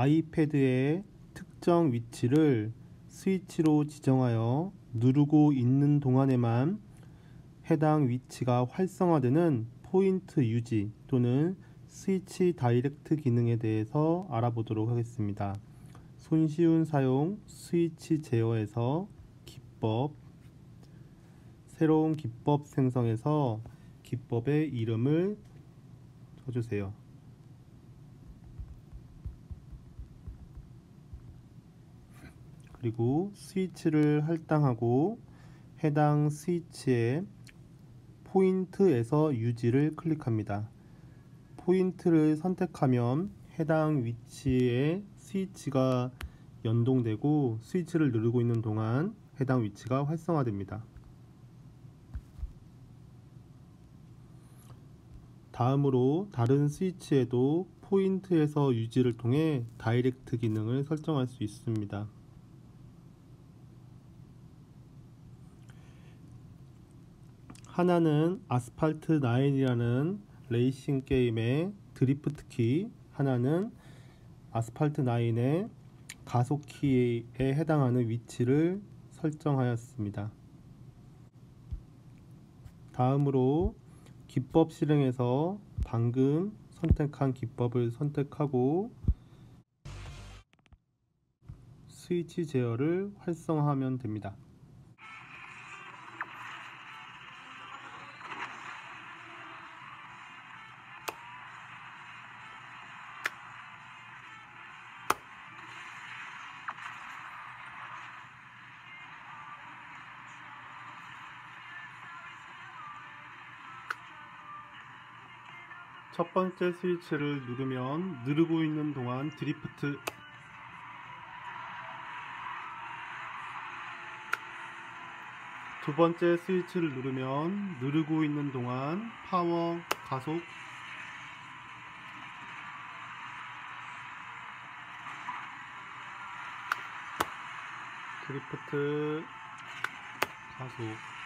아이패드의 특정 위치를 스위치로 지정하여 누르고 있는 동안에만 해당 위치가 활성화되는 포인트 유지 또는 스위치 direct 기능에 대해서 알아보도록 하겠습니다. 손쉬운 사용 스위치 제어에서 기법 새로운 기법 생성에서 기법의 이름을 쳐주세요. 그리고 스위치를 할당하고 해당 스위치의 포인트에서 유지를 클릭합니다. 포인트를 선택하면 해당 위치에 스위치가 연동되고 스위치를 누르고 있는 동안 해당 위치가 활성화됩니다. 다음으로 다른 스위치에도 포인트에서 유지를 통해 direct 기능을 설정할 수 있습니다. 하나는 아스팔트 9이라는 레이싱 게임의 드리프트 키, 하나는 아스팔트 9의 가속 키에 해당하는 위치를 설정하였습니다. 다음으로 기법 실행에서 방금 선택한 기법을 선택하고 스위치 제어를 활성화하면 됩니다. 첫 번째 스위치를 누르면 누르고 있는 동안 드리프트 두 번째 스위치를 누르면 누르고 있는 동안 파워 가속 드리프트 가속